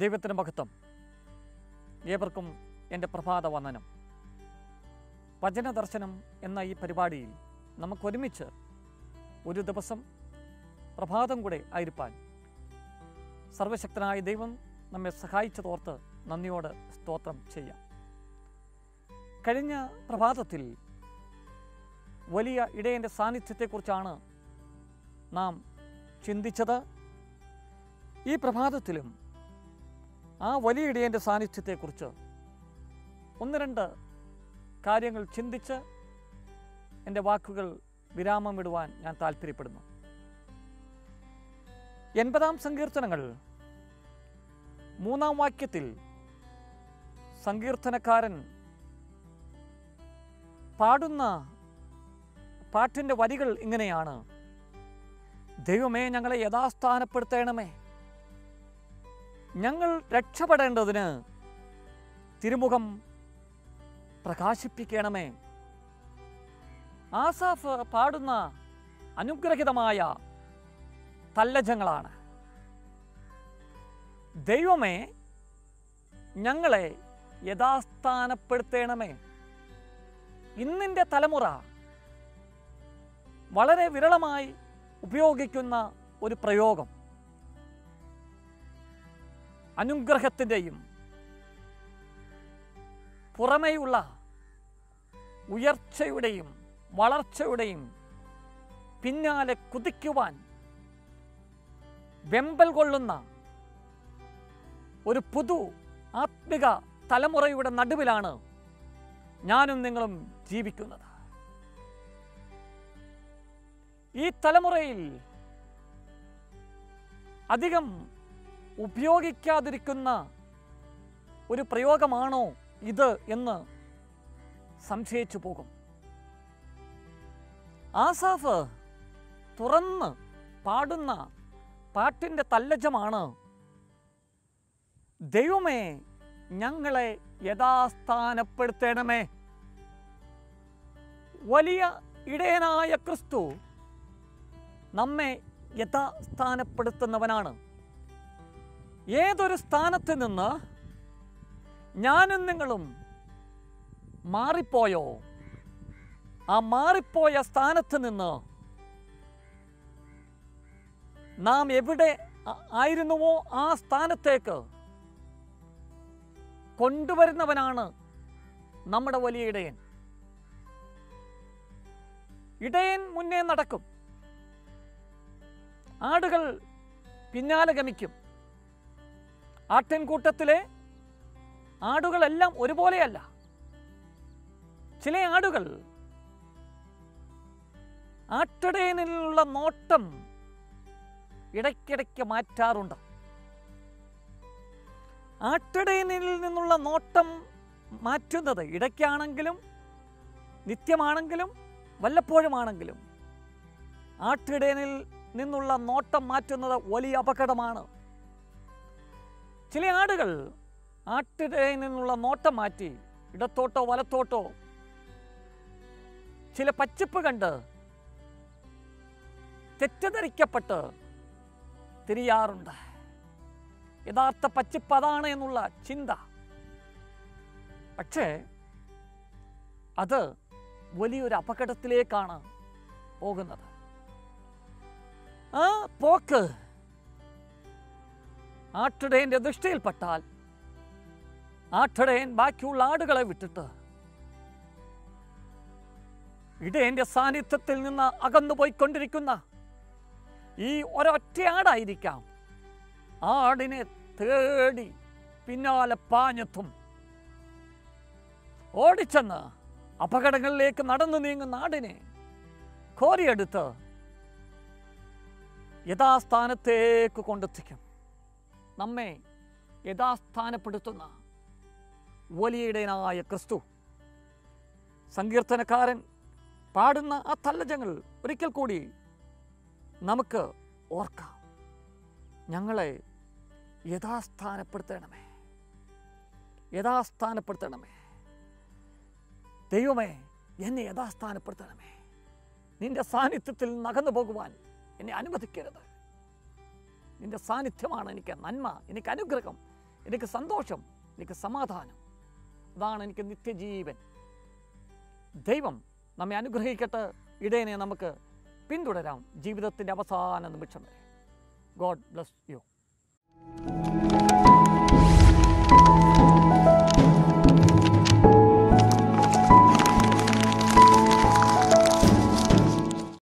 ദൈവത്തിന് മഹത്വം. ഏവർക്കും എന്റെ പ്രഭാത വന്ദനം. വചന ദർശനം എന്ന ഈ പരിപാടിയിൽ നമുക്കൊരുമിച്ച് ഒരു ദിവസം പ്രഭാതം കൂടെ ആയിരിപ്പാൻ സർവശക്തനായ ദൈവം നമ്മെ സഹായിച്ചതോർത്ത് നന്ദിയോട് സ്തോത്രം ചെയ്യാം. കഴിഞ്ഞ പ്രഭാതത്തിൽ വലിയ ഇടയന്റെ സാന്നിധ്യത്തെക്കുറിച്ചാണ് നാം ചിന്തിച്ചത്. ഈ പ്രഭാതത്തിലും ആ വലിയ ഇടയന്റെ സാന്നിധ്യത്തെക്കുറിച്ച് ഒന്ന് രണ്ട് കാര്യങ്ങൾ ചിന്തിച്ച് എന്റെ വാക്കുകൾ വിരാമം ഇടുവാൻ ഞാൻ താല്പര്യപ്പെടുന്നു എൺപതാം സങ്കീർത്തനങ്ങൾ. മൂന്നാം വാക്യത്തിൽ സങ്കീർത്തനക്കാരൻ പാടുന്ന പാട്ടിന്റെ വരികൾ ഇങ്ങനെയാണ്. ദൈവമേ ഞങ്ങളെ യഥാസ്ഥാനപ്പെടുത്തണമേ. ഞങ്ങൾ രക്ഷപ്പെടേണ്ടതിന് തിരുമുഖം പ്രകാശിപ്പിക്കണമേ. ആസാഫ് പാടുന്ന അനുഗ്രഹിതമായ തല്ലജങ്ങളാണ്. ദൈവമേ ഞങ്ങളെ യഥാസ്ഥാനപ്പെടുത്തേണമേ. ഇന്നിന്റെ തലമുറ വളരെ വിരളമായി ഉപയോഗിക്കുന്ന ഒരു പ്രയോഗം. അനുഗ്രഹത്തിന്റെയും പുറമേയുള്ള ഉയർച്ചയുടെയും വളർച്ചയുടെയും പിന്നാലെ കുതിക്കുവാൻ വെമ്പൽ കൊള്ളുന്ന ഒരു പുതു ആത്മിക തലമുറയുടെ നടുവിലാണ് ഞാനും നിങ്ങളും ജീവിക്കുന്നത്. ഈ തലമുറയിൽ അധികം ഉപയോഗിക്കാതിരിക്കുന്ന ഒരു പ്രയോഗമാണോ ഇത് എന്ന് സംശയിച്ചു പോകും. ആസാഫ് തുറന്ന് പാടുന്ന പാട്ടിന്റെ തല്ലജമാണ് ദൈവമേ ഞങ്ങളെ യഥാസ്ഥാനപ്പെടുത്തണമേ. വലിയ ഇടയനായ ക്രിസ്തു നമ്മെ യഥാസ്ഥാനപ്പെടുത്തുന്നവനാണ്. ഏതൊരു സ്ഥാനത്ത് നിന്ന് ഞാനും നിങ്ങളും മാറിപ്പോയോ? ആ മാറിപ്പോയ സ്ഥാനത്ത് നിന്ന് നാം എവിടെ ആയിരുന്നുവോ ആ സ്ഥാനത്തേക്ക് കൊണ്ടുവരുന്നവനാണ് നമ്മുടെ വലിയ ഇടയൻ. ഇടയൻ മുന്നേ നടക്കും. ആടുകൾ പിന്നാലെ ഗമിക്കും. ആട്ടിൻകൂട്ടത്തിലെ ആടുകളെല്ലാം ഒരുപോലെയല്ല. ചില ആടുകൾ ആട്ടിടയനിലുള്ള നോട്ടം ഇടയ്ക്കിടയ്ക്ക് മാറ്റാറുണ്ട്. ആട്ടിടയനിൽ നിന്നുള്ള നോട്ടം മാറ്റുന്നത് ഇടയ്ക്കാണെങ്കിലും നിത്യമാണെങ്കിലും വല്ലപ്പോഴുമാണെങ്കിലും ആട്ടിടയനിൽ നിന്നുള്ള നോട്ടം മാറ്റുന്നത് വലിയ അപകടമാണ്. ചില ആടുകൾ ആട്ടിടയിൽ നിന്നുള്ള നോട്ടം മാറ്റി ഇടത്തോട്ടോ വലത്തോട്ടോ ചില പച്ചപ്പ് കണ്ട് തെറ്റിദ്ധരിക്കപ്പെട്ട് തിരിയാറുണ്ട്. യഥാർത്ഥ പച്ചപ്പ് അതാണ് എന്നുള്ള ചിന്ത. പക്ഷേ അത് വലിയൊരു അപകടത്തിലേക്കാണ് പോകുന്നത്. ആ പോക്ക് ആട്ടിടയന്റെ ദൃഷ്ടിയിൽപ്പെട്ടാൽ ആട്ടിടയൻ ബാക്കിയുള്ള ആടുകളെ വിട്ടിട്ട് ഇടയന്റെ സാന്നിധ്യത്തിൽ നിന്ന് അകന്നു പോയിക്കൊണ്ടിരിക്കുന്ന ഈ ഒരൊറ്റ ആടായിരിക്കാം. ആടിനെ തേടി പിന്നാലെ പാഞ്ഞെത്തും. ഓടിച്ചെന്ന് അപകടങ്ങളിലേക്ക് നടന്നു നീങ്ങുന്ന ആടിനെ കോരിയെടുത്ത് യഥാസ്ഥാനത്തേക്ക് കൊണ്ടെത്തിക്കും. നമ്മെ യഥാസ്ഥാനപ്പെടുത്തുന്ന വലിയടനായ ക്രിസ്തു. സങ്കീർത്തനക്കാരൻ പാടുന്ന ആ തല്ലജങ്ങൾ ഒരിക്കൽ കൂടി നമുക്ക് ഓർക്കാം. ഞങ്ങളെ യഥാസ്ഥാനപ്പെടുത്തണമേ. യഥാസ്ഥാനപ്പെടുത്തണമേ. ദൈവമേ എന്നെ യഥാസ്ഥാനപ്പെടുത്തണമേ. നിന്റെ സാന്നിധ്യത്തിൽ നകന്നു പോകുവാൻ എന്നെ അനുവദിക്കരുത്. നിന്റെ സാന്നിധ്യമാണ് എനിക്ക് നന്മ എനിക്ക് അനുഗ്രഹം എനിക്ക് സന്തോഷം എനിക്ക് സമാധാനം. അതാണ് എനിക്ക് നിത്യജീവൻ. ദൈവം നമ്മെ അനുഗ്രഹിക്കട്ടെ ഇടയനെ നമുക്ക് പിന്തുടരാം ജീവിതത്തിന്റെ അവസാന നിമിഷം വരെ. God bless you